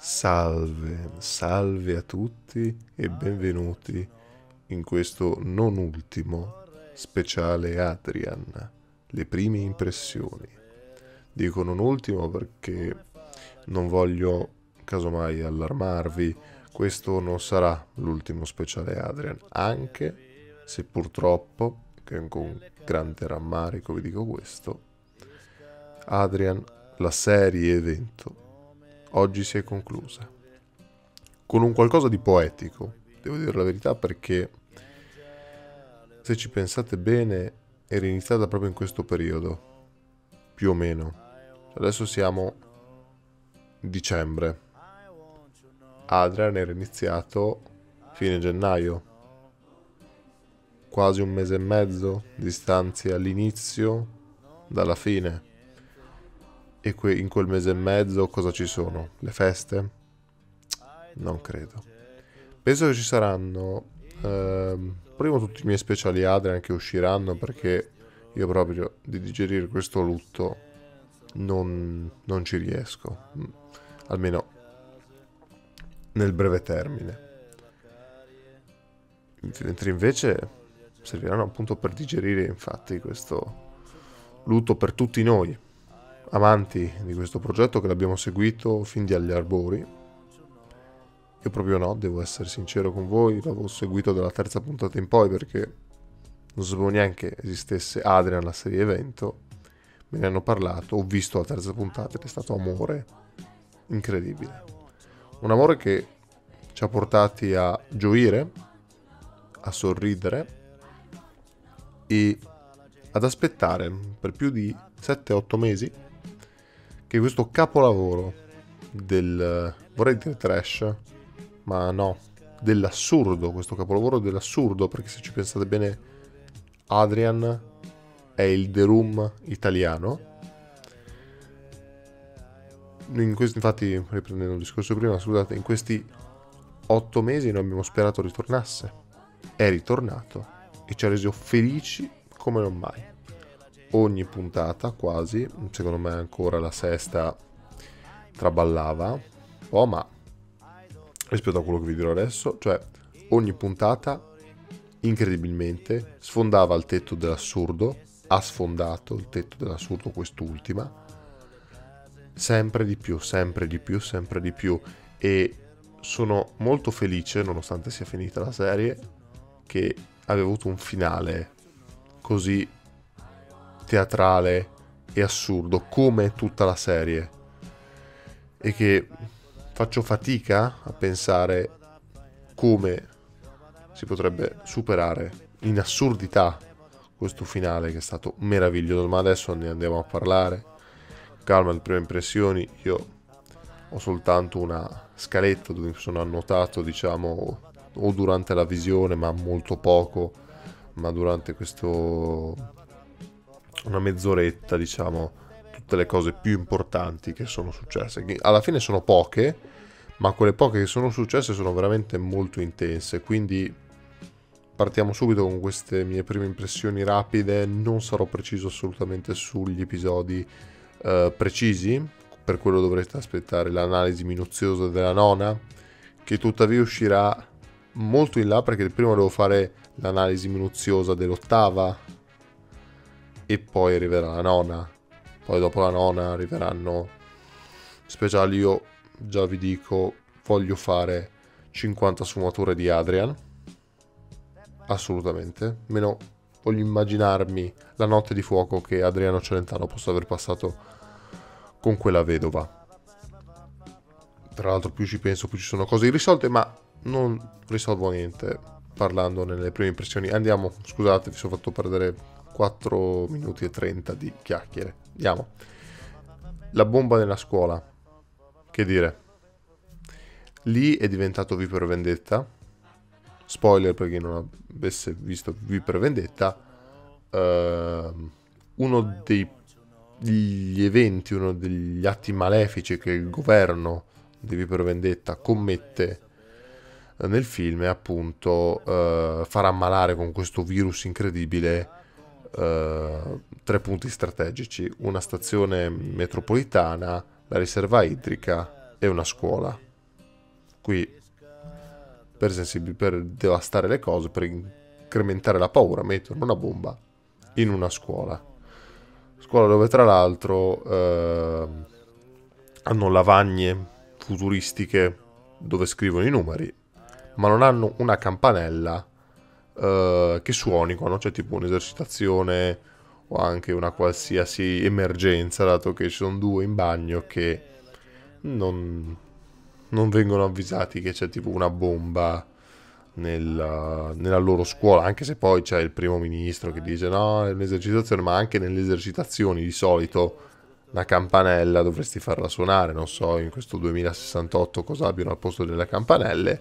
Salve, salve a tutti e benvenuti in questo non ultimo speciale Adrian, le prime impressioni. Dico non ultimo perché non voglio casomai allarmarvi, questo non sarà l'ultimo speciale Adrian, anche se purtroppo, con grande rammarico vi dico questo, Adrian, la serie evento, oggi si è conclusa. Con un qualcosa di poetico, devo dire la verità, perché se ci pensate bene, era iniziata proprio in questo periodo, più o meno. Adesso siamo dicembre. Adrian era iniziato fine gennaio, quasi un mese e mezzo distanzi all'inizio dalla fine. E que- in quel mese e mezzo cosa ci sono? Le feste? Non credo. Penso che ci saranno ehm, prima tutti i miei speciali Adrian che usciranno perché io proprio di digerire questo lutto non, non ci riesco, almeno nel breve termine. Mentre invece serviranno appunto per digerire infatti questo lutto per tutti noi amanti di questo progetto che l'abbiamo seguito fin dagli arbori. Io proprio no, devo essere sincero con voi, l'avevo seguito dalla terza puntata in poi perché non sapevo neanche esistesse Adrian, la serie evento. Me ne hanno parlato, ho visto la terza puntata ed è stato amore incredibile. Un amore che ci ha portati a gioire, a sorridere e ad aspettare per più di 7-8 mesi che questo capolavoro del, vorrei dire trash, ma no, dell'assurdo, questo capolavoro dell'assurdo, perché se ci pensate bene, Adrian è il The Room italiano. In questi, infatti, riprendendo il discorso prima, scusate, in questi otto mesi noi abbiamo sperato ritornasse. È ritornato e ci ha reso felici come non mai ogni puntata quasi, secondo me ancora la sesta traballava, oh ma rispetto a quello che vi dirò adesso, cioè ogni puntata incredibilmente sfondava il tetto dell'assurdo, ha sfondato il tetto dell'assurdo quest'ultima, sempre di più, sempre di più, sempre di più. E sono molto felice, nonostante sia finita la serie, che abbia avuto un finale così teatrale e assurdo come tutta la serie. E che faccio fatica a pensare come si potrebbe superare in assurdità questo finale che è stato meraviglioso. Ma adesso ne andiamo a parlare. Calma le prime impressioni io ho soltanto una scaletta dove sono annotato diciamo o durante la visione ma molto poco ma durante questo una mezz'oretta, diciamo, tutte le cose più importanti che sono successe. Alla fine sono poche, ma quelle poche che sono successe sono veramente molto intense, quindi partiamo subito con queste mie prime impressioni rapide, non sarò preciso assolutamente sugli episodi eh, precisi, per quello dovrete aspettare l'analisi minuziosa della nona, che tuttavia uscirà molto in là perché prima devo fare l'analisi minuziosa dell'ottava, e poi arriverà la nona. Poi dopo la nona arriveranno speciali. Io già vi dico, voglio fare 50 sfumature di Adrian. Assolutamente. Meno voglio immaginarmi la notte di fuoco che Adriano Celentano possa aver passato con quella vedova. Tra l'altro più ci penso più ci sono cose irrisolte, ma non risolvo niente parlando nelle prime impressioni. Andiamo, scusate, vi sono fatto perdere 4 minuti e 30 di chiacchiere. Andiamo. La bomba nella scuola. Che dire? Lì è diventato V per Vendetta. Spoiler per chi non avesse visto V per Vendetta. Uh, uno degli eventi, uno degli atti malefici che il governo di V per Vendetta commette eh, nel film è appunto uh, far ammalare con questo virus incredibile eh, tre punti strategici, una stazione metropolitana, la riserva idrica e una scuola. Qui per, sensib- per devastare le cose, per incrementare la paura, mettono una bomba in una scuola. Scuola dove tra l'altro eh, hanno lavagne futuristiche dove scrivono i numeri, ma non hanno una campanella eh, che suoni quando c'è tipo un'esercitazione o anche una qualsiasi emergenza, dato che ci sono due in bagno che non, non vengono avvisati che c'è tipo una bomba nella, nella, loro scuola, anche se poi c'è il primo ministro che dice no, è un'esercitazione, ma anche nelle esercitazioni di solito una campanella dovresti farla suonare, non so in questo 2068 cosa abbiano al posto delle campanelle,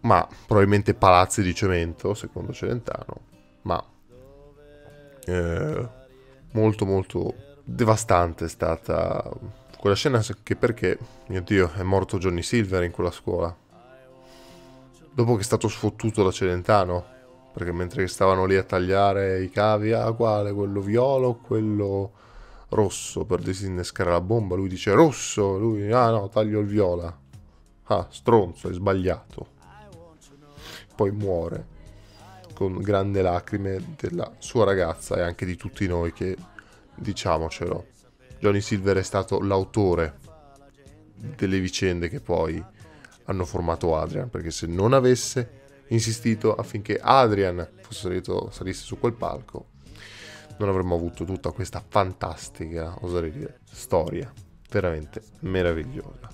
ma probabilmente palazzi di cemento, secondo Celentano, ma eh, molto molto devastante è stata quella scena che perché, mio Dio, è morto Johnny Silver in quella scuola. Dopo che è stato sfottuto da Celentano, perché mentre stavano lì a tagliare i cavi, ah quale, quello viola quello rosso per disinnescare la bomba, lui dice rosso, lui, ah no, taglio il viola. Ah, stronzo, è sbagliato. Poi muore con grandi lacrime della sua ragazza e anche di tutti noi che, diciamocelo, Johnny Silver è stato l'autore delle vicende che poi hanno formato Adrian, perché se non avesse insistito affinché Adrian fosse salito, salisse su quel palco, non avremmo avuto tutta questa fantastica, oserei dire, storia, veramente meravigliosa.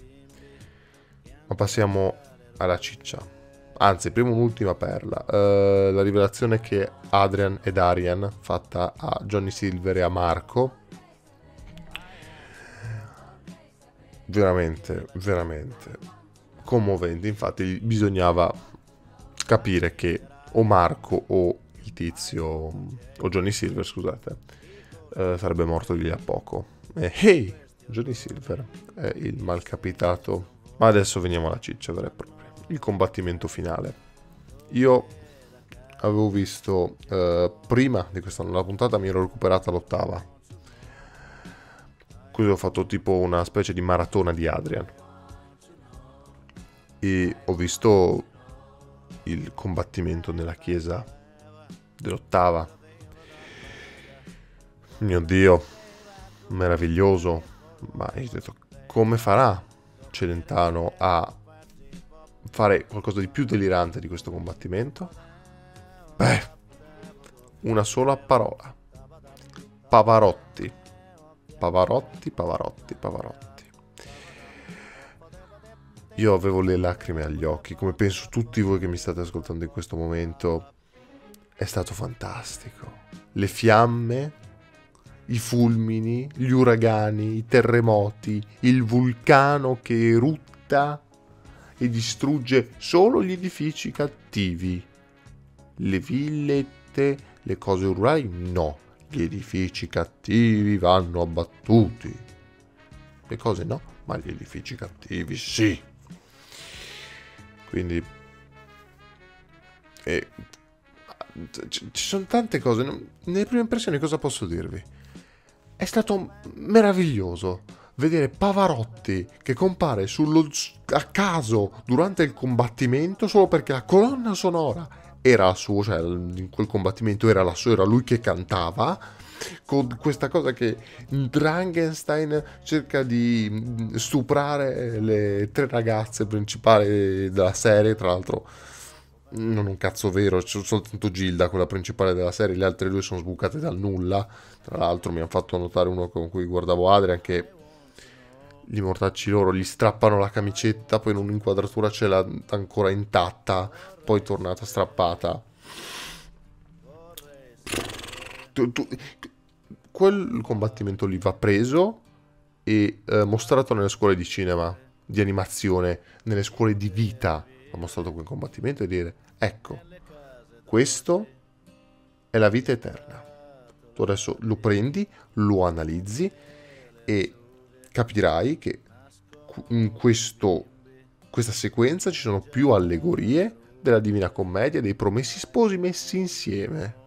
Ma passiamo alla ciccia. Anzi, prima un'ultima perla. Uh, la rivelazione che Adrian ed Arian, fatta a Johnny Silver e a Marco, veramente, veramente commovente. Infatti bisognava capire che o Marco o il tizio, o Johnny Silver, scusate, eh, sarebbe morto di lì a poco. E hey, Johnny Silver è il malcapitato. Ma adesso veniamo alla ciccia vera e propria. Il combattimento finale. Io avevo visto eh, prima di questa nuova puntata, mi ero recuperata l'ottava Così ho fatto tipo una specie di maratona di Adrian. E ho visto il combattimento nella chiesa dell'ottava. Mio Dio, meraviglioso. Ma io ho detto, come farà Celentano a fare qualcosa di più delirante di questo combattimento? Beh, una sola parola. Pavarotti. Pavarotti, Pavarotti, Pavarotti. Io avevo le lacrime agli occhi, come penso tutti voi che mi state ascoltando in questo momento. È stato fantastico. Le fiamme, i fulmini, gli uragani, i terremoti, il vulcano che erutta e distrugge solo gli edifici cattivi. Le villette, le cose rurali, no gli edifici cattivi vanno abbattuti. Le cose no, ma gli edifici cattivi sì. Quindi... E, ci sono tante cose. Nelle prime impressioni cosa posso dirvi? È stato meraviglioso vedere Pavarotti che compare sullo, a caso durante il combattimento solo perché la colonna sonora era la sua, cioè in quel combattimento era la sua, era lui che cantava, con questa cosa che Drangenstein cerca di mm, stuprare le tre ragazze principali della serie, tra l'altro non un cazzo vero, c'è soltanto Gilda, quella principale della serie, le altre due sono sbucate dal nulla, tra l'altro mi hanno fatto notare uno con cui guardavo Adrian che gli mortacci loro gli strappano la camicetta, poi in un'inquadratura ce l'ha ancora intatta, poi tornata strappata. Tu, tu, quel combattimento lì va preso e eh, mostrato nelle scuole di cinema, di animazione, nelle scuole di vita. Va mostrato quel combattimento e dire, ecco, questo è la vita eterna. Tu adesso lo prendi, lo analizzi e capirai che in questo, questa sequenza ci sono più allegorie della Divina Commedia dei promessi sposi messi insieme.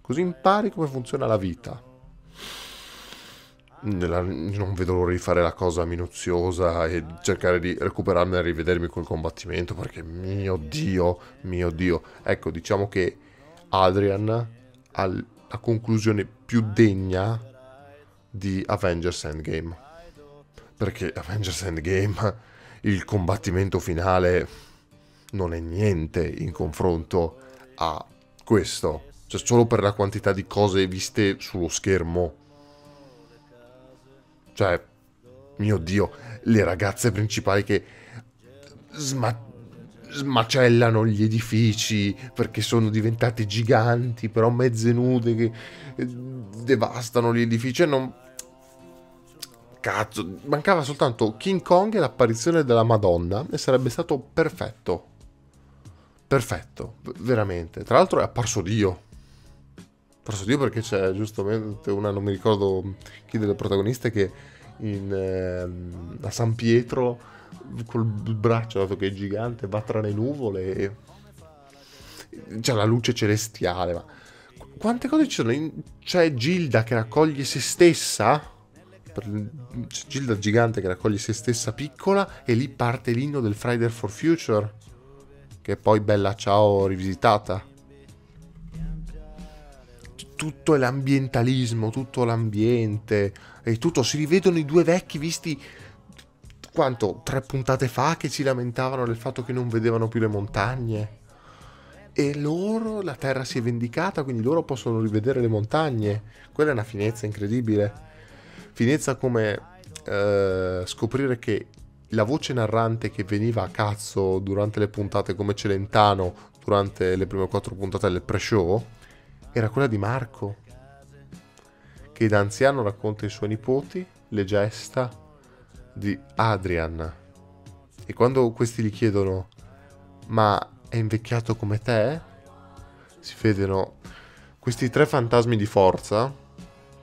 Così impari come funziona la vita. nella, non vedo l'ora di fare la cosa minuziosa e cercare di recuperarmi e rivedermi quel combattimento perché mio dio, mio dio. Ecco, diciamo che Adrian ha la conclusione più degna di Avengers Endgame. Perché Avengers Endgame, il combattimento finale non è niente in confronto a questo. Cioè, solo per la quantità di cose viste sullo schermo cioè, mio Dio, le ragazze principali che sma- smacellano gli edifici perché sono diventate giganti, però mezze nude che eh, devastano gli edifici e non... Cazzo, mancava soltanto King Kong e l'apparizione della Madonna e sarebbe stato perfetto. Perfetto, veramente. Tra l'altro è apparso Dio. Apparso Dio perché c'è giustamente una, non mi ricordo chi delle protagoniste che in, eh, a San Pietro col braccio, dato che è gigante, va tra le nuvole e c'è la luce celestiale. Ma quante cose ci sono? C'è Gilda che raccoglie se stessa. C'è Gilda gigante che raccoglie se stessa piccola e lì parte l'inno del Friday for Future che è poi Bella Ciao rivisitata tutto l'ambientalismo, tutto l'ambiente e tutto. Si rivedono i due vecchi visti quanto tre puntate fa che si lamentavano del fatto che non vedevano più le montagne. E loro, la terra si è vendicata, quindi loro possono rivedere le montagne. Quella è una finezza incredibile. Finezza come eh, scoprire che la voce narrante che veniva a cazzo durante le puntate come Celentano, durante le prime quattro puntate del pre-show, era quella di Marco, che da anziano racconta ai suoi nipoti le gesta di Adrian. E quando questi gli chiedono, ma è invecchiato come te? Si vedono questi tre fantasmi di forza,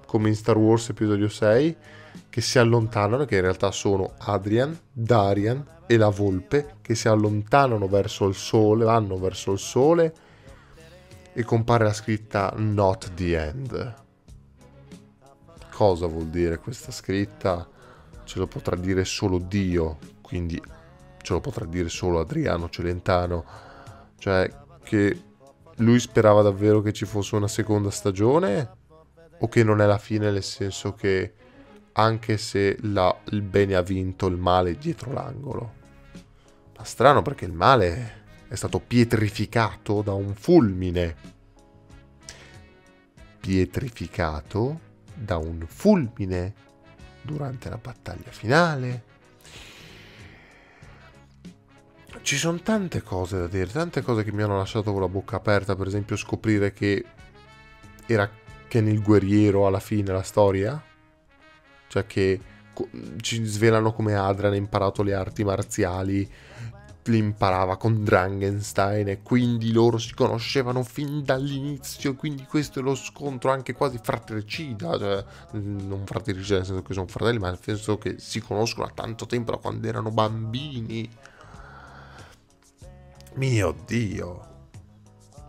come in Star Wars episodio 6, che si allontanano, che in realtà sono Adrian, Darian e la volpe, che si allontanano verso il sole, vanno verso il sole e compare la scritta Not the End. Cosa vuol dire questa scritta? Ce lo potrà dire solo Dio, quindi ce lo potrà dire solo Adriano Celentano. Cioè che lui sperava davvero che ci fosse una seconda stagione o che non è la fine nel senso che anche se la, il bene ha vinto il male è dietro l'angolo. Ma strano perché il male è stato pietrificato da un fulmine. Pietrificato da un fulmine durante la battaglia finale. Ci sono tante cose da dire, tante cose che mi hanno lasciato con la bocca aperta, per esempio scoprire che era Ken il guerriero alla fine la storia, cioè che ci svelano come Adrian ha imparato le arti marziali li imparava con Drangenstein e quindi loro si conoscevano fin dall'inizio, quindi questo è lo scontro anche quasi fratricida, cioè non fratricida nel senso che sono fratelli, ma nel senso che si conoscono da tanto tempo, da quando erano bambini. Mio Dio,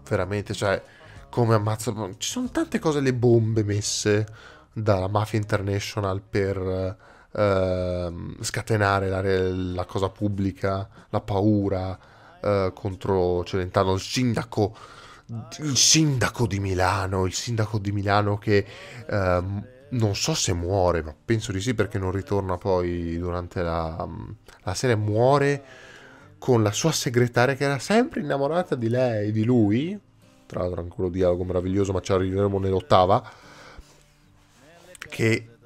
veramente, cioè, come ammazzano... Ci sono tante cose, le bombe messe dalla Mafia International per uh, scatenare la, la, cosa pubblica, la paura uh, contro Celentano, il sindaco, il sindaco di Milano, il sindaco di Milano che uh, non so se muore, ma penso di sì perché non ritorna poi durante la, la serie, muore con la sua segretaria che era sempre innamorata di lei, di lui, tra l'altro ancora un dialogo meraviglioso, ma ci arriveremo nell'ottava, che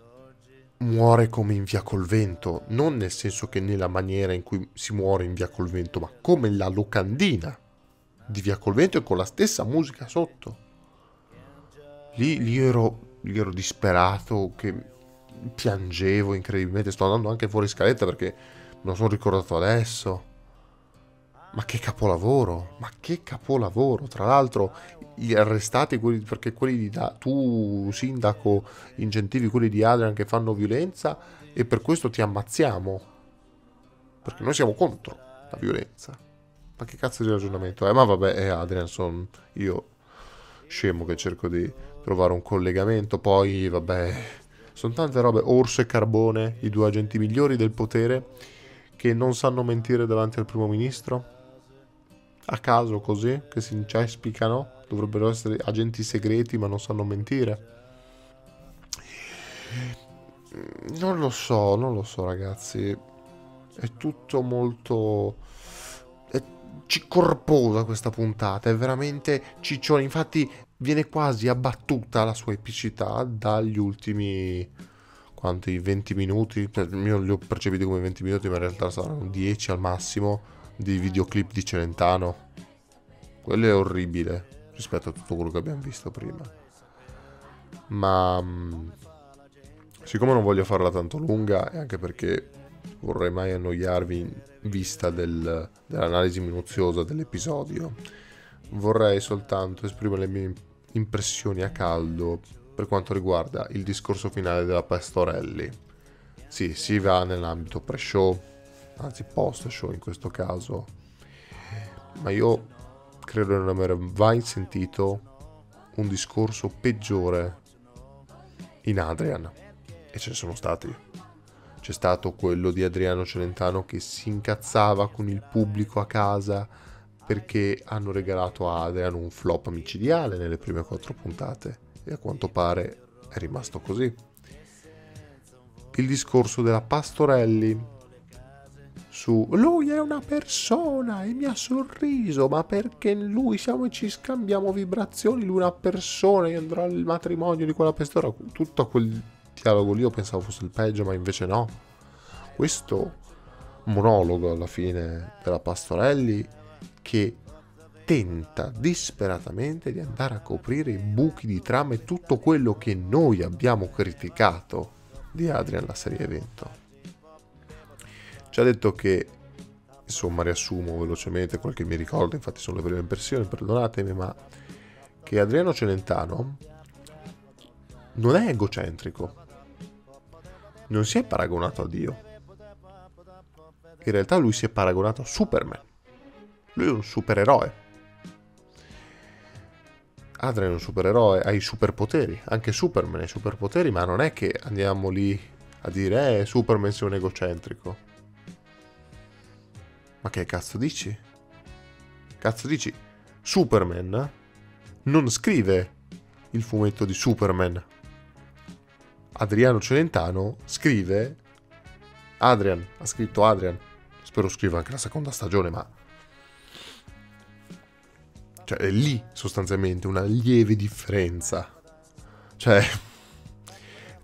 muore come in via col vento, non nel senso che nella maniera in cui si muore in via col vento, ma come la locandina di via col vento e con la stessa musica sotto. Lì, lì, ero, lì ero disperato, che piangevo incredibilmente, sto andando anche fuori scaletta perché me lo sono ricordato adesso. Ma che capolavoro, ma che capolavoro. Tra l'altro gli arrestati quelli, perché quelli di da, tu sindaco incentivi quelli di Adrian che fanno violenza e per questo ti ammazziamo. Perché noi siamo contro la violenza. Ma che cazzo di ragionamento è? Ma vabbè, è Adrian, sono io scemo che cerco di trovare un collegamento, poi vabbè, Sono tante robe, Orso e Carbone, i due agenti migliori del potere, che non sanno mentire davanti al primo ministro? A caso così, che si incespicano? Dovrebbero essere agenti segreti ma non sanno mentire? Non lo so, non lo so ragazzi. È tutto molto... È corposa questa puntata, è veramente ciccione. Infatti viene quasi abbattuta la sua epicità dagli ultimi... Quanti? 20 minuti? Cioè, io li ho percepiti come 20 minuti, ma in realtà saranno 10 al massimo di videoclip di Celentano. Quello è orribile rispetto a tutto quello che abbiamo visto prima. Ma mm, siccome non voglio farla tanto lunga e anche perché vorrei mai annoiarvi in vista del, dell'analisi minuziosa dell'episodio, vorrei soltanto esprimere le mie impressioni a caldo per quanto riguarda il discorso finale della Pastorelli. Sì, si va nell'ambito pre-show, anzi post-show in questo caso, ma io credo di non aver mai sentito un discorso peggiore in Adrian e ce ne sono stati. C'è stato quello di Adriano Celentano che si incazzava con il pubblico a casa perché hanno regalato a Adriano un flop micidiale nelle prime quattro puntate e a quanto pare è rimasto così. Il discorso della Pastorelli su lui è una persona e mi ha sorriso, ma perché lui siamo e ci scambiamo vibrazioni, lui è una persona e andrà al matrimonio di quella pestora, tutto quel dialogo lì io pensavo fosse il peggio, ma invece no. Questo monologo alla fine della Pastorelli che tenta disperatamente di andare a coprire i buchi di trama e tutto quello che noi abbiamo criticato di Adrian la serie evento. Ci ha detto che, insomma riassumo velocemente quel che mi ricordo, infatti sono le prime impressioni, perdonatemi, ma che Adriano Celentano non è egocentrico, non si è paragonato a Dio. In realtà lui si è paragonato a Superman. Lui è un supereroe. Adrian è un supereroe, ha i superpoteri, anche Superman ha i superpoteri, ma non è che andiamo lì a dire eh, Superman sia un egocentrico. Ma che cazzo dici? Cazzo dici? Superman non scrive il fumetto di Superman Adriano Celentano scrive Adrian, ha scritto Adrian, spero scriva anche la seconda stagione, ma cioè è lì sostanzialmente una lieve differenza. Cioè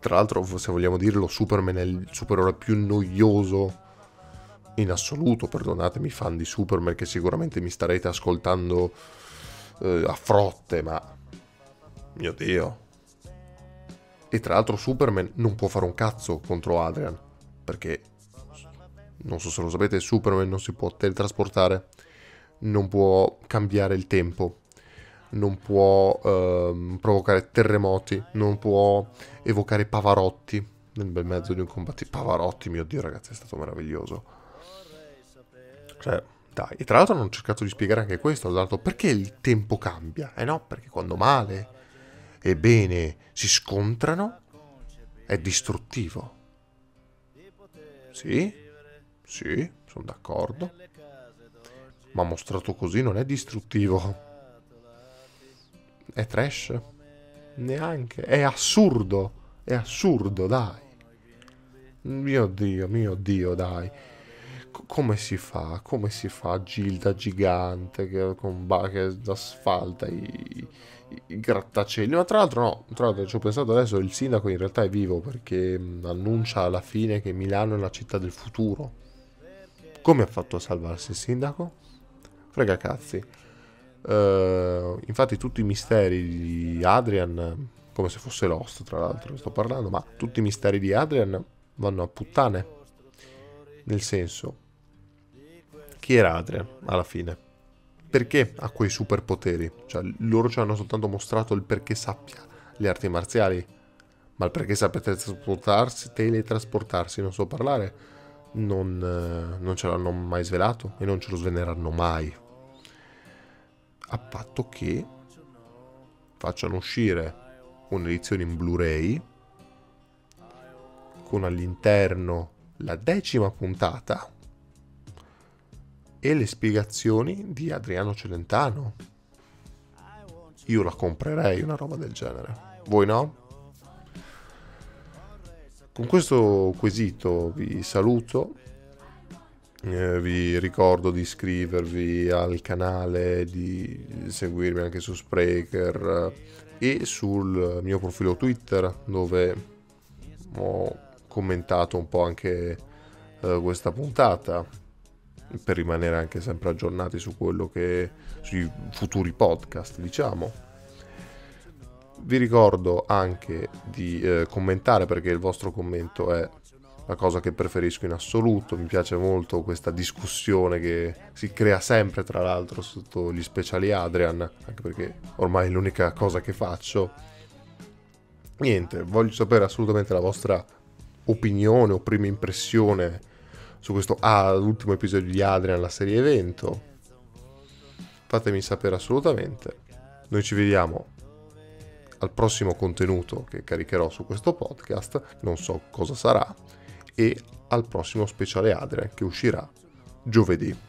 tra l'altro, se vogliamo dirlo, Superman è il supereroe più noioso in assoluto, perdonatemi fan di Superman che sicuramente mi starete ascoltando eh, a frotte, ma mio Dio, e tra l'altro Superman non può fare un cazzo contro Adrian, perché non so se lo sapete, Superman non si può teletrasportare, non può cambiare il tempo, non può ehm, provocare terremoti, non può evocare Pavarotti nel bel mezzo di un combattimento. Pavarotti, mio Dio ragazzi, è stato meraviglioso. Cioè, dai. E tra l'altro hanno cercato di spiegare anche questo, dato perché il tempo cambia. Eh no, perché quando male e bene si scontrano, è distruttivo. Sì, sì, sono d'accordo. Ma mostrato così non è distruttivo. È trash? Neanche. È assurdo. È assurdo, dai. Mio Dio, mio Dio, dai. Come si fa? Come si fa Gilda gigante che, con ba- che asfalta i, i grattacieli. Ma tra l'altro, no, tra l'altro ci ho pensato adesso, il sindaco in realtà è vivo perché annuncia alla fine che Milano è la città del futuro. Come ha fatto a salvarsi il sindaco? Frega cazzi. Uh, infatti tutti i misteri di Adrian, come se fosse Lost tra l'altro, sto parlando, ma tutti i misteri di Adrian vanno a puttane. Nel senso, chi era Adrian alla fine? perché ha quei superpoteri. Cioè, loro ci hanno soltanto mostrato il perché sappia le arti marziali, ma il perché sappia teletrasportarsi, teletrasportarsi non so parlare, non, eh, non ce l'hanno mai svelato e non ce lo sveleranno mai. A patto che facciano uscire un'edizione in Blu-ray con all'interno la decima puntata e le spiegazioni di Adriano Celentano. Io la comprerei una roba del genere. Voi no? Con questo quesito vi saluto. Eh, vi ricordo di iscrivervi al canale, di seguirmi anche su Spreaker e sul mio profilo Twitter dove ho commentato un po' anche eh, questa puntata per rimanere anche sempre aggiornati su quello che sui futuri podcast, diciamo. Vi ricordo anche di eh, commentare perché il vostro commento è la cosa che preferisco in assoluto, mi piace molto questa discussione che si crea sempre tra l'altro sotto gli speciali Adrian, anche perché ormai è l'unica cosa che faccio. Niente, voglio sapere assolutamente la vostra opinione o prima impressione su questo ah, ultimo episodio di Adrian, la serie evento. Fatemi sapere assolutamente. Noi ci vediamo al prossimo contenuto che caricherò su questo podcast, non so cosa sarà, e al prossimo speciale Adrian che uscirà giovedì.